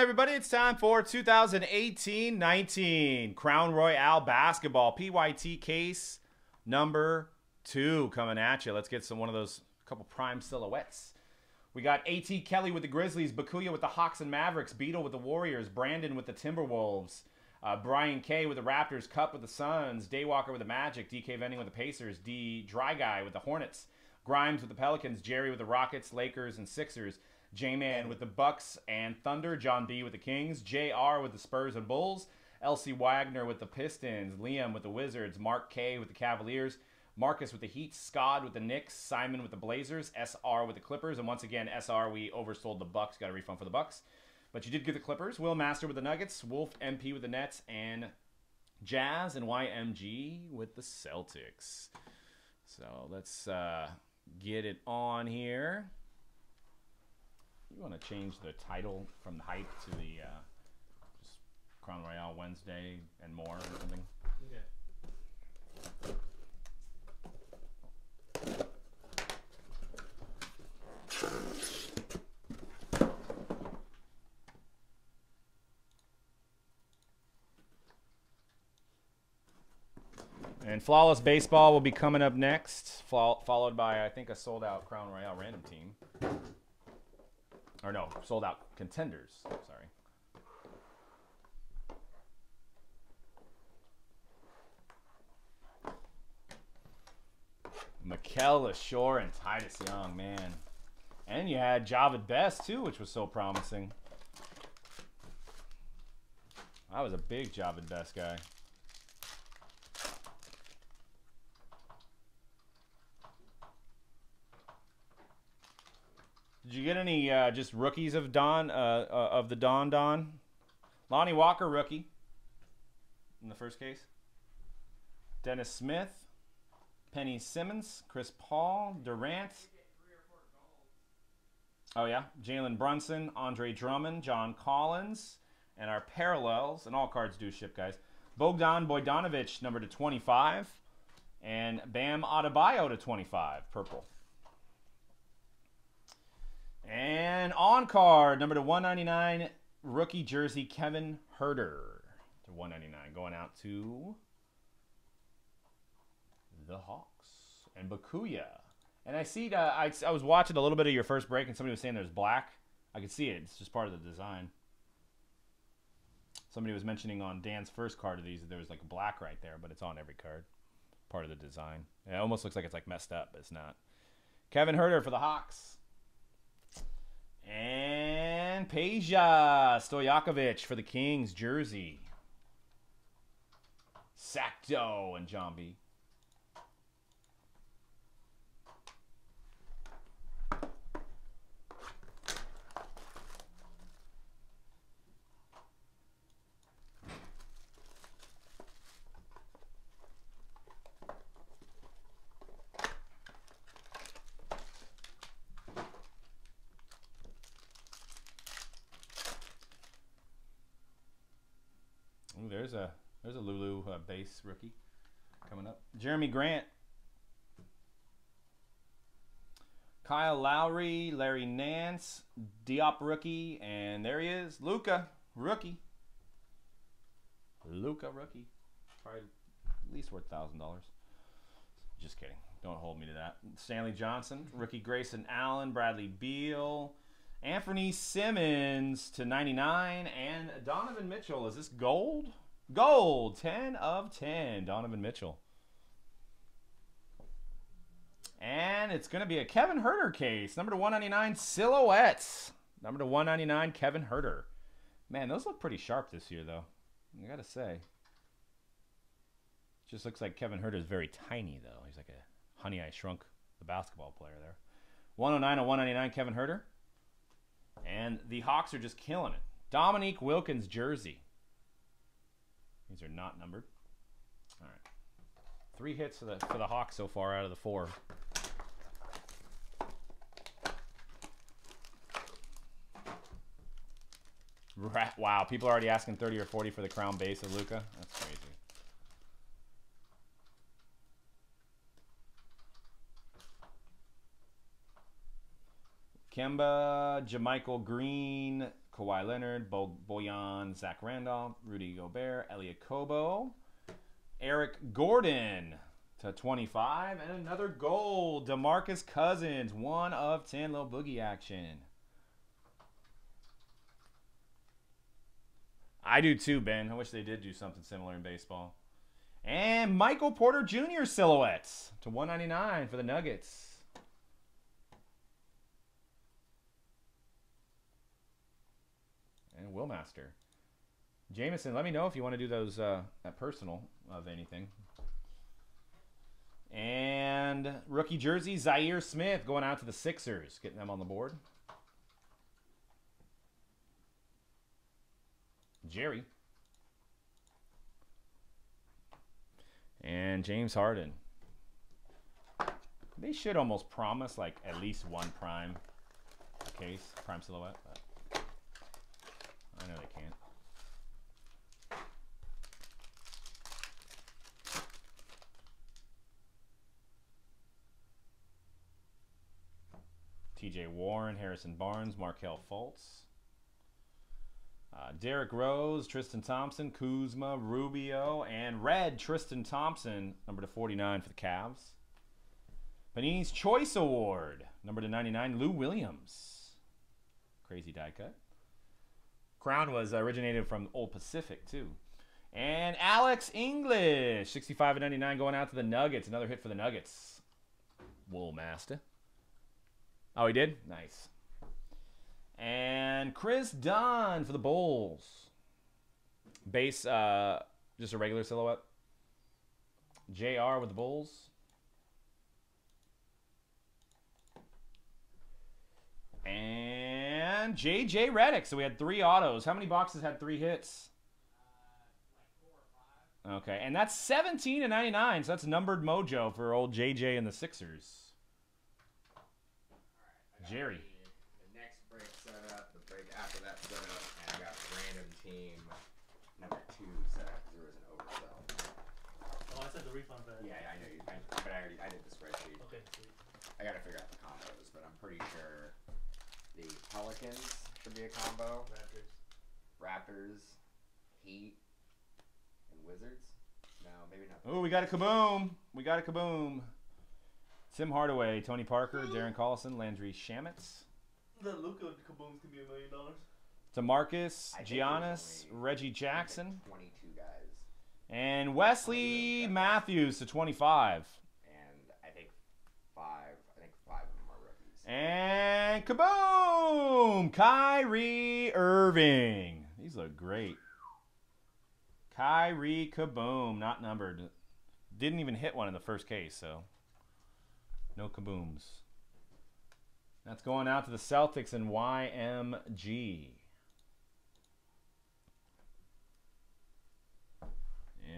everybody? It's time for 2018-19 Crown Royale basketball PYT case number two coming at you. Let's get some one of those couple prime silhouettes. We got AT Kelly with the Grizzlies, Bakuya with the Hawks and Mavericks, Beetle with the Warriors, Brandon with the Timberwolves, uh, Brian K with the Raptors, Cup with the Suns, Daywalker with the Magic, DK Vending with the Pacers, D Dry Guy with the Hornets, Grimes with the Pelicans, Jerry with the Rockets, Lakers, and Sixers. J Man with the Bucks and Thunder, John B with the Kings, JR with the Spurs and Bulls, LC Wagner with the Pistons, Liam with the Wizards, Mark K with the Cavaliers, Marcus with the Heat, Scott with the Knicks, Simon with the Blazers, SR with the Clippers, and once again SR we oversold the Bucks, got a refund for the Bucks. But you did get the Clippers, Will Master with the Nuggets, Wolf MP with the Nets, and Jazz and YMG with the Celtics. So let's uh, get it on here. You want to change the title from the hype to the uh, just Crown Royale Wednesday and more or something? And Flawless Baseball will be coming up next, followed by, I think, a sold out Crown Royale random team. Or no, sold out contenders. Sorry. Mikel Leshoure and Titus Young, man. And you had Jahvid Best, too, which was so promising. I was a big Jahvid Best guy. You get any uh, just rookies of Don uh, uh, of the Don Don? Lonnie Walker rookie in the first case. Dennis Smith, Penny Simmons, Chris Paul, Durant. Oh yeah, Jalen Brunson, Andre Drummond, John Collins, and our parallels and all cards do ship, guys. Bogdan Bogdanovic, number to 25, and Bam Adebayo to 25, purple. And on card, number to 199, rookie jersey, Kevin Huerter. To 199, going out to the Hawks. And Bakuya. And I see, uh, I, I was watching a little bit of your first break, and somebody was saying there's black. I could see it. It's just part of the design. Somebody was mentioning on Dan's first card of these that there was like black right there, but it's on every card. Part of the design. It almost looks like it's like messed up, but it's not. Kevin Huerter for the Hawks. And Peja Stojakovic for the Kings jersey. Sacto oh, and John B. there's a there's a Lulu uh, base rookie coming up. Jerami Grant, Kyle Lowry, Larry Nance, Diop rookie, and there he is, Luka rookie. Luka rookie, probably at least worth thousand dollars. Just kidding. Don't hold me to that. Stanley Johnson, rookie Grayson Allen, Bradley Beal. Anthony Simmons to 99 and Donovan Mitchell. Is this gold? Gold, 10 of 10, Donovan Mitchell. And it's going to be a Kevin Huerter case. Number to 199, Silhouettes. Number to 199, Kevin Huerter. Man, those look pretty sharp this year, though. I got to say. Just looks like Kevin Huerter is very tiny, though. He's like a Honey I Shrunk the basketball player there. 109 and 199, Kevin Huerter. And the Hawks are just killing it. Dominique Wilkins jersey. These are not numbered. All right. Three hits for the for the Hawks so far out of the four. Right. Wow, people are already asking 30 or 40 for the crown base of Luka. That's crazy. Kemba, JaMychal Green, Kawhi Leonard, Bo- Bojan, Zach Randolph, Rudy Gobert, Elliot Kobo, Eric Gordon to 25, and another gold. Demarcus Cousins, one of 10 little boogie action. I do too, Ben. I wish they did do something similar in baseball. And Michael Porter Jr. silhouettes to 199 for the Nuggets. And Willmaster. Jameson, let me know if you want to do those uh, that personal of anything. And rookie jersey, Zhaire Smith going out to the Sixers, getting them on the board. Jerry. And James Harden. They should almost promise like at least one prime case, prime silhouette, but I know they can't. TJ Warren, Harrison Barnes, Markelle Fultz. Uh, Derrick Rose, Tristan Thompson, Kuzma, Rubio, and red Tristan Thompson, number to 49 for the Cavs. Panini's Choice Award, number to 99, Lou Williams. Crazy die cut. Crown was originated from Old Pacific, too. And Alex English, 65 and 99, going out to the Nuggets. Another hit for the Nuggets. Wool Master. Oh, he did? Nice. And Kris Dunn for the Bulls. Base, uh, just a regular silhouette. JR with the Bulls. And JJ Redick. So we had three autos. How many boxes had three hits? Okay, and that's 17 and 99. So that's numbered mojo for old JJ and the Sixers. Jerry. The next break setup, the break after that setup, and I got random team number two set up because there was an oversell. Oh, I said the refund bed. Yeah, I know you, I, but I already I did the spreadsheet. Okay, sweet. I gotta figure out the combos, but I'm pretty sure the Pelicans should be a combo, Raptors. Raptors, Heat, and Wizards. No, maybe not. Oh, we got a kaboom. We got a kaboom. Tim Hardaway, Tony Parker, Darren Collison, Landry Shamet, The Luka kabooms could be a million dollars. Demarcus, I think there's Giannis, only- Reggie Jackson, 22 guys, and Wesley Matthews to 25. and I think five. I think five of them are rookies. And kaboom! Kyrie Irving. These look great. Kyrie kaboom, not numbered. Didn't even hit one in the first case, so no kabooms. That's going out to the Celtics and YMG.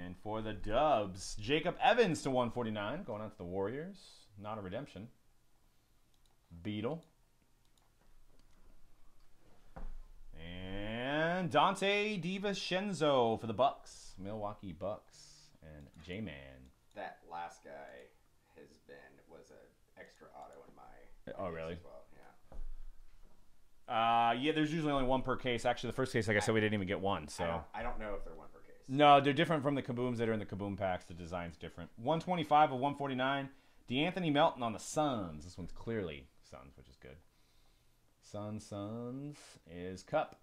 And for the Dubs, Jacob Evans to 149, going out to the Warriors. Not a redemption. Beetle. And Donte DiVincenzo for the Bucks, Milwaukee Bucks, and J-Man. That last guy has been was an extra auto in my. Oh, really? Well, yeah. Uh, yeah, there's usually only one per case. Actually, the first case, like I said, we didn't even get one. I So don't, I don't know if they're one per case. no, they're different from the kabooms that are in the kaboom packs. The design's different. 125 of 149. D'Anthony Melton on the Suns. This one's clearly Suns, which is good. Suns, Suns is Cup.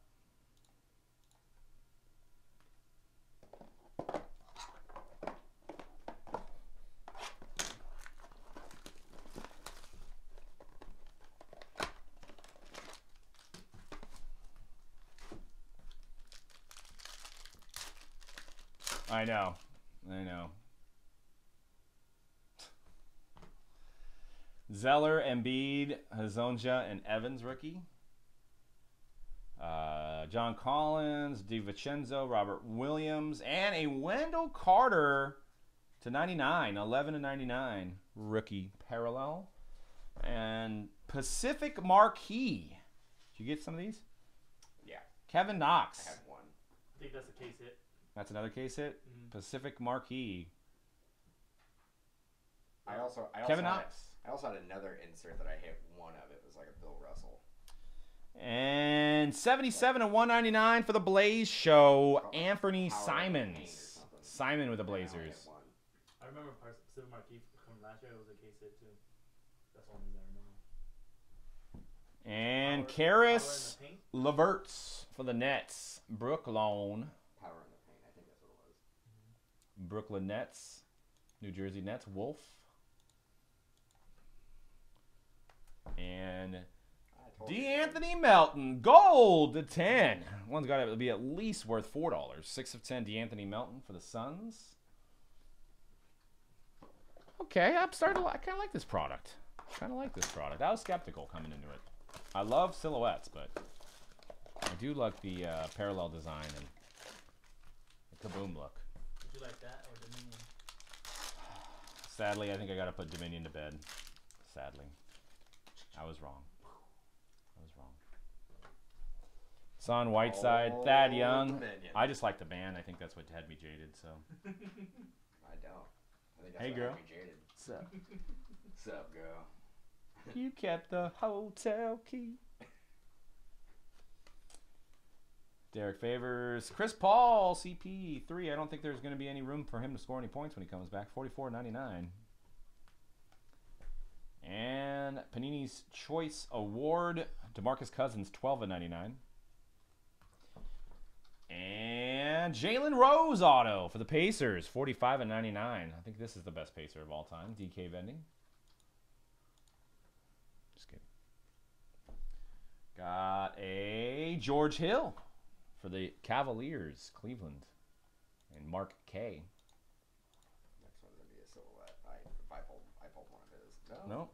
I know. I know. Zeller, Embiid, Hezonja, and Evans rookie. Uh, John Collins, DiVincenzo, Robert Williams, and a Wendell Carter to 99, 11 to 99 rookie parallel. And Pacific Marquee. Did you get some of these? Yeah, Kevin Knox. I had one. I think that's a case hit. That's another case hit. Mhm. Pacific Marquee. I also I also Kevin had, Knox. I also had another insert that I hit one of. It was like a Bill Russell. And 77 and 199 for the Blaze Show. Probably Anthony Power of the Paint or Simons. Simon with the Blazers. have one. I remember Pacific Marquee from last year. It was a case hit too. That's the only thing I remember. And Power- Power Karis the paint. Leverts for the Nets. Brooklyn. Power in the paint. I think that's what it was. Brooklyn Nets. New Jersey Nets. Wolf. And I told you. D'Anthony Melton. Gold to 10. One's got to be at least worth $4. 6 of 10 D'Anthony Melton for the Suns. Okay, I'm starting to like, I kind of like this product. Kind of like this product. I was skeptical coming into it. I love silhouettes, but I do like the uh, parallel design and the kaboom look. Would you like that or Dominion? Sadly, I think I got to put Dominion to bed. Sadly. I was wrong. I was wrong. Son Whiteside, oh, Thad Oh, Young. Dominion. I just like the band. I think that's what had me jaded. So. I don't. I think that's Hey, what girl. had me jaded. So What's up, girl? you kept the hotel key. Derrick Favors, Chris Paul, CP three. I don't think there's going to be any room for him to score any points when he comes back. Forty four ninety nine. And Panini's Choice Award, Demarcus Cousins, twelve of ninety nine. And Jalen Rose auto for the Pacers, 45 and 99. I think this is the best Pacer of all time. DK vending. Just kidding. Got a George Hill for the Cavaliers, Cleveland. And Mark K. Next one's gonna be a silhouette. I, if I pulled, I pulled one of his. No. No.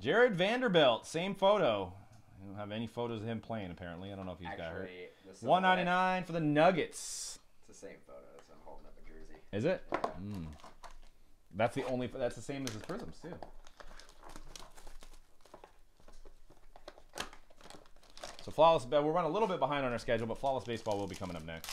Jarred Vanderbilt, same photo. I don't have any photos of him playing apparently. I don't know if he's got hurt. Actually, the silhouette, 199 for the Nuggets. It's the same photo, so I'm holding up a jersey. Is it? Mm. That's the only. That's the same as his prisms too. So flawless. We're running a little bit behind on our schedule, but flawless baseball will be coming up next.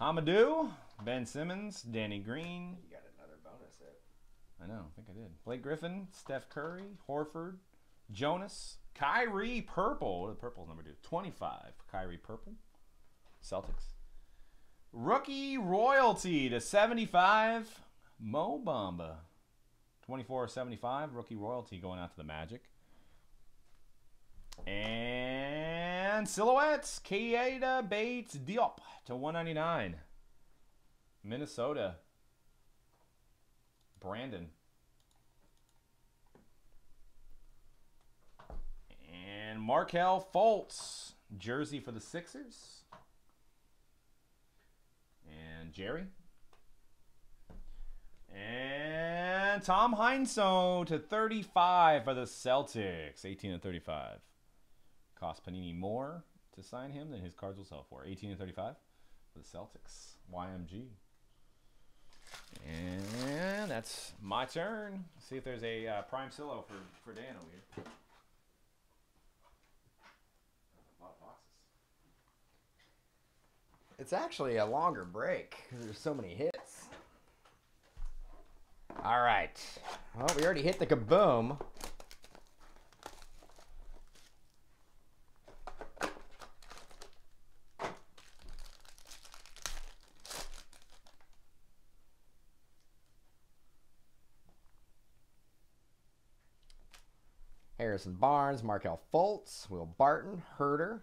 Hamidou, Ben Simmons, Danny Green. You got another bonus hit. I know. I think I did. Blake Griffin, Steph Curry, Horford, Jonas, Kyrie Purple. What did purple number do? 25. Kyrie Purple. Celtics. Rookie royalty to 75. Mo Bamba. 24 75. Rookie royalty going out to the Magic. And silhouettes. Keita Bates Diop to 199. Minnesota. Brandon. And Markelle Fultz, jersey for the Sixers. And Jerry. And Tom Heinsohn to 35 for the Celtics. 18 and 35. Cost Panini more to sign him than his cards will sell for. 18 and 35 for the Celtics. YMG. And that's my turn. See if there's a uh, prime silo for, for Dan over here. It's actually a longer break because there's so many hits. All right. Well, we already hit the kaboom. Harrison Barnes, Markelle Fultz, Will Barton, Huerter,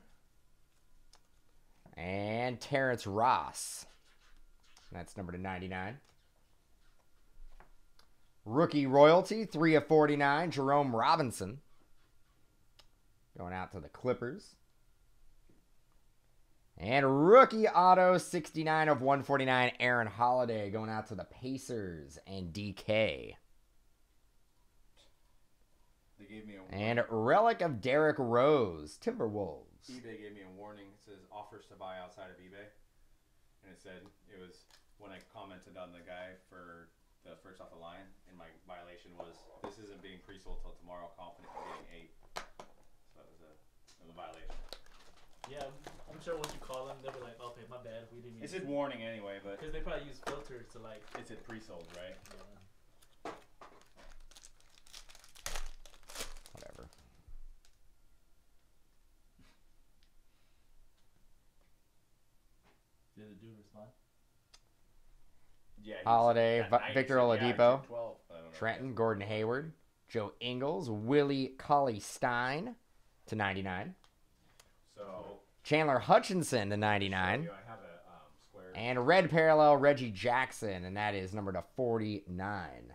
and Terrence Ross. That's number to 99. Rookie royalty, 3 of 49, Jerome Robinson. Going out to the Clippers. And rookie auto, 69 of 149, Aaron Holiday. Going out to the Pacers and DK. They gave me a And relic of Derrick Rose, Timberwolves. eBay gave me a warning. It says offers to buy outside of eBay, and it said it was when I commented on the guy for the first off the line, and my violation was, this isn't being pre-sold till tomorrow, confident in getting eight. So that was a, a violation. Yeah, I'm sure once you call them, they'll be like, okay, my bad, we didn't. It's a warning anyway, but Because they probably use filters to like. it's a pre-sold, right? Yeah. Whatever. Did the dude respond? Yeah. Holiday, Victor yeah, Oladipo. Twelve. I don't know. Trenton, Gordon Hayward, Joe Ingles, Willie Cauley Stein to 99. So Chandler Hutchinson to 99. you, a um. And red parallel, Reggie Jackson, and that is number to 49.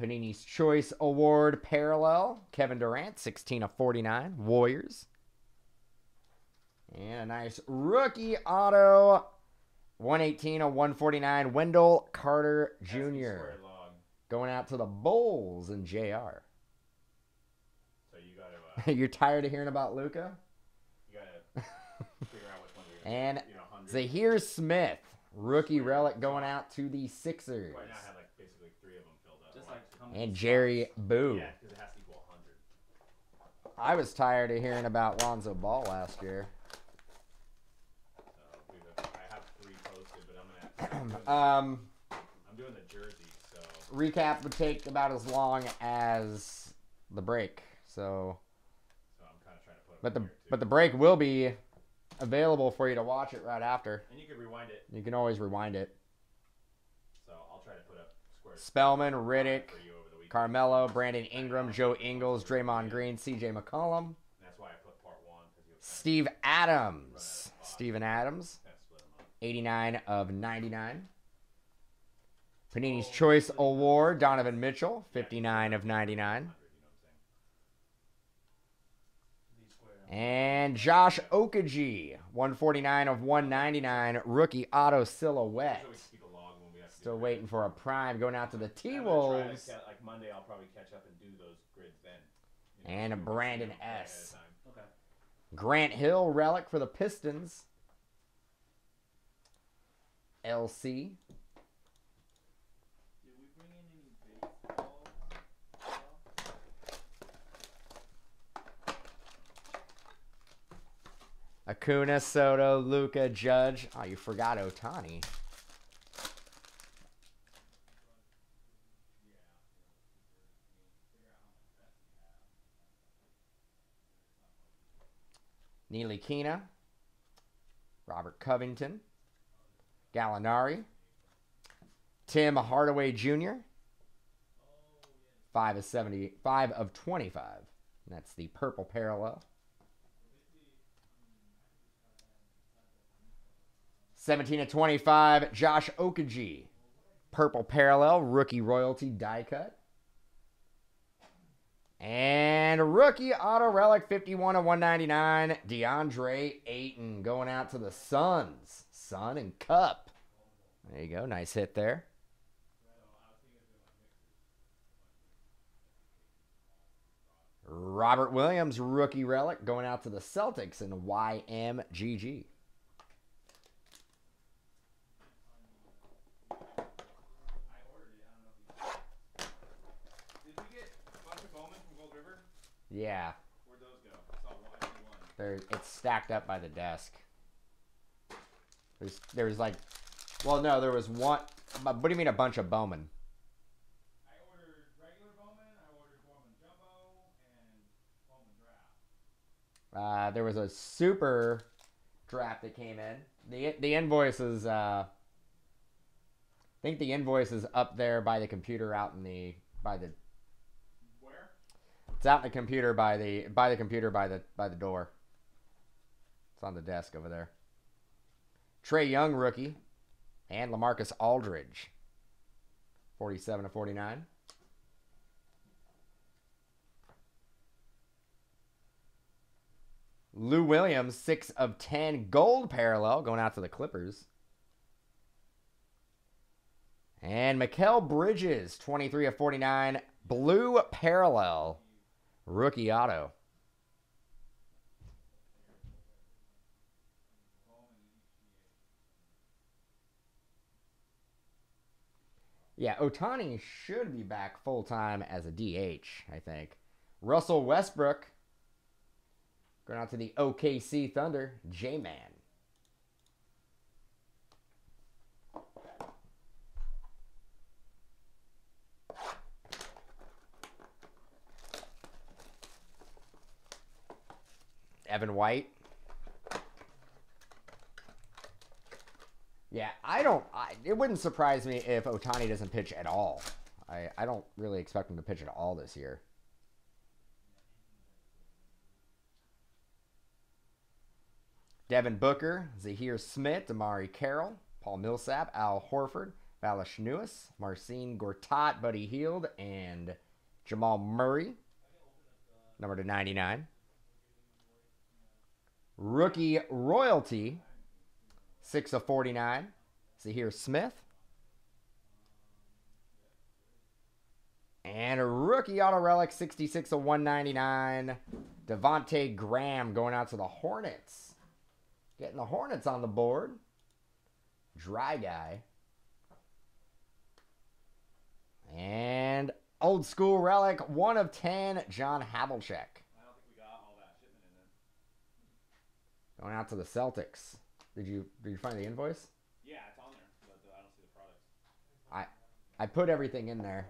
Panini's Choice Award parallel, Kevin Durant, 16 of 49, Warriors. And a nice rookie auto, 118 of 149, Wendell Carter Jr. Going out to the Bulls and JR. So you gotta uh, You're tired of hearing about Luka? you gotta figure out which one you're And you know, Zhaire Smith, rookie relic going out to the Sixers. Right now I have like basically three of them filled up. Just like And Jerry Boo. Yeah, because it has to equal 100. I was tired of hearing about Lonzo Ball last year. So we've, I have three posted, but I'm gonna. I'm doing, the, Um, I'm doing the jersey, so recap would take about as long as the break. So, so I'm kind of trying to put. but the but the break will be available for you to watch it right after. and you can rewind it. You can always rewind it. So I'll try to put up squares. Spellman, Redick, for you over the weekend. Carmelo, Brandon Ingram, Joe Ingles, Draymond Green, C.J. McCollum, that's why I put part one Steve Adams, Steven Adams, 89 of 99. Panini's Choice Award, Donovan Mitchell, 59 of 99. You know what I'm saying? these square. And Josh Okogie, 149 of 199, rookie auto silhouette. So we keep a log when we have to do Still waiting for a prime going out to the grid. T I'm gonna try to Wolves. Like Monday, I'll probably catch up and do those grids then. And so we can Brandon see them ahead of S. Grant Hill relic for the Pistons. LC. Acuna, Soto, Luka, Judge. Oh, you forgot Ohtani. Neely Kina, Robert Covington, Gallinari, Tim Hardaway Jr. Five of seventy, five of twenty-five. And that's the purple parallel. 17 of 25, Josh Okogie. Purple parallel, rookie royalty die cut. And rookie auto relic 51 of 199, DeAndre Ayton going out to the Suns. Sun and Cup. There you go. Nice hit there. Robert Williams, rookie relic, going out to the Celtics in YMGG. Did we get a bunch of Bowman from Gold River? Yeah, Where'd those go? I saw one. It's stacked up by the desk. There's there's like, well no, there was one. What do you mean a bunch of Bowman? I ordered regular Bowman, I ordered Bowman Jumbo, and Bowman Draft. Uh, there was a super draft that came in. the The invoice is, uh, I think the invoice is up there by the computer out in the by the. It's out in the computer by the by the computer by the by the door. It's on the desk over there. Trae Young rookie, and Lamarcus Aldridge. Forty-seven to forty-nine. Lou Williams, six of ten, gold parallel going out to the Clippers. And Mikal Bridges, 23 of 49, blue parallel, rookie auto. Yeah, Ohtani should be back full time as a DH, I think. Russell Westbrook going out to the OKC Thunder, J Man. Evan White. Yeah, I don't. I, it wouldn't surprise me if Ohtani doesn't pitch at all. I, I don't really expect him to pitch at all this year. Devin Booker, Zhaire Smith, DeMarre Carroll, Paul Millsap, Al Horford, Valanciunas, Marcin Gortat, Buddy Hield, and Jamal Murray, number to 99. Rookie royalty, 6 of 49, Zhaire Smith. And a rookie auto relic, 66 of 199, Devonte Graham going out to the Hornets. Getting the Hornets on the board. Dry guy. And old school relic, 1 of 10, John Havlicek. I don't think we got all that shipment in then. Going out to the Celtics. Did you did you find the invoice? Yeah, it's on there, but uh, I don't see the products. I put everything in there.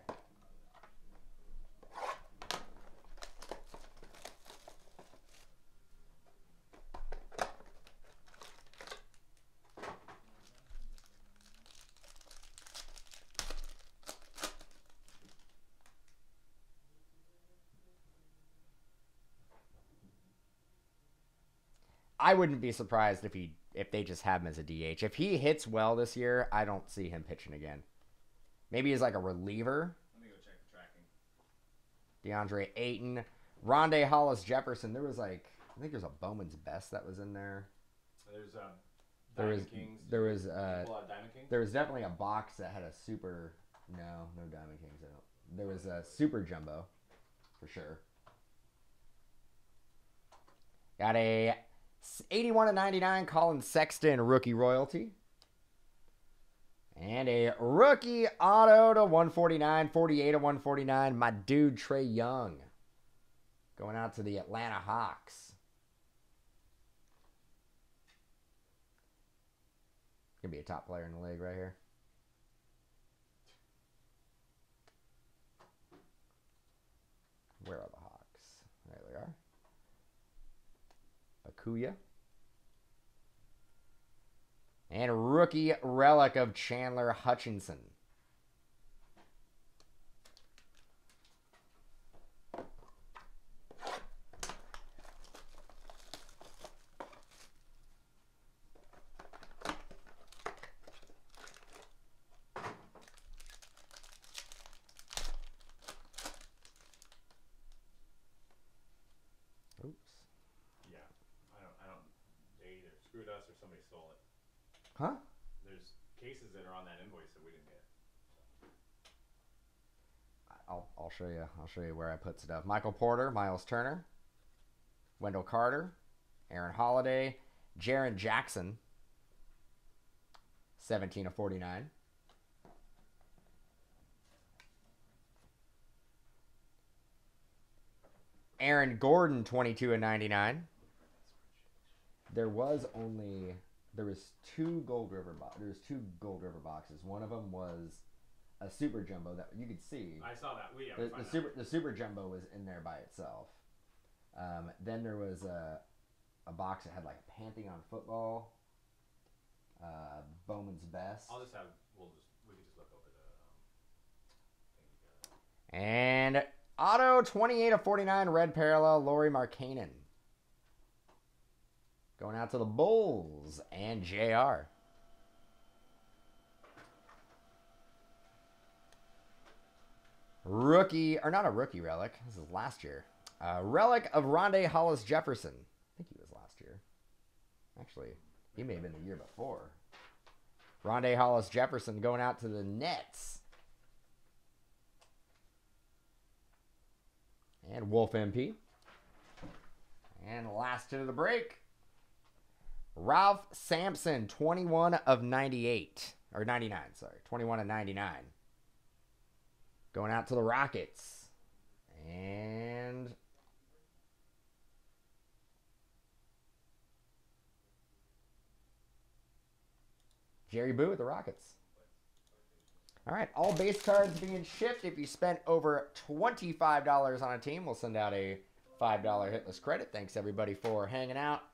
I wouldn't be surprised if he if they just have him as a DH. If he hits well this year, I don't see him pitching again. Maybe he's like a reliever. Let me go check the tracking. DeAndre Ayton, Rondae Hollis Jefferson. There was like I think there's a Bowman's Best that was in there. There's um, There was Kings. there was uh there was definitely a box that had a super no no Diamond Kings. I don't. There was a super jumbo, for sure. Got a 81 to 99 Collin Sexton rookie royalty. And a rookie auto to 149, 48 to 149. My dude Trae Young. Going out to the Atlanta Hawks. Gonna be a top player in the league right here. Where are the Hawks? There they are. And rookie relic of Chandler Hutchinson. Oops. Yeah, I don't. I don't. They either screwed us or somebody stole it. Huh? There's cases that are on that invoice that we didn't get. I'll, I'll show you. I'll show you where I put stuff. Michael Porter, Miles Turner, Wendell Carter, Aaron Holiday, Jaren Jackson, 17 of 49. Aaron Gordon, 22 and 99. There was only there was two Gold River bo- there was two Gold River boxes. One of them was a super jumbo that you could see. I saw that. We. Yeah, The, the super the super jumbo was in there by itself. Um, then there was a a box that had like Pantheon football, uh, Bowman's best, I'll just have. We'll just. We can just look over the. Um, thing and auto twenty eight of forty nine red parallel Lauri Markkanen. Going out to the Bulls and Jr. Rookie, or not a rookie relic. This is last year. Uh, relic of Rondae Hollis Jefferson. I think he was last year. Actually, he may have been the year before. Rondae Hollis Jefferson going out to the Nets. And Wolf MP. And last of the break. Ralph Sampson, 21 of 98. Or 99, sorry. 21 of 99. Going out to the Rockets. And Jerry Boo with the Rockets. All right, all base cards being shipped. If you spent over $25 on a team, we'll send out a $5 hitless credit. Thanks everybody for hanging out.